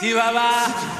チワワ。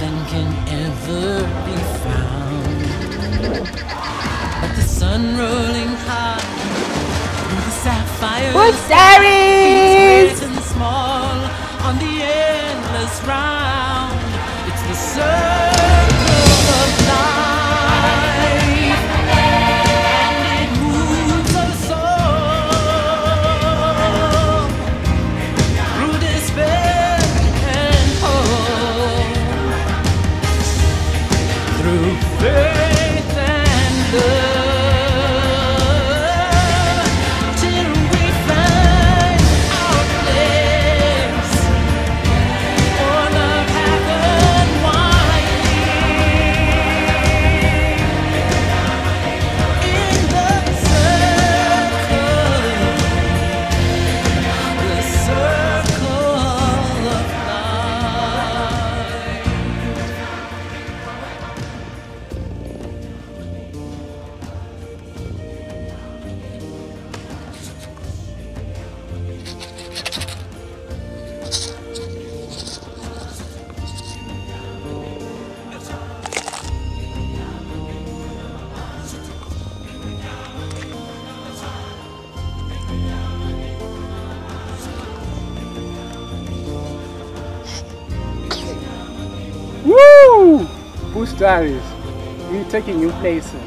than can ever be found. But the sun rolling high the sapphire sky, Woo! Bush Diaries. We taking new places.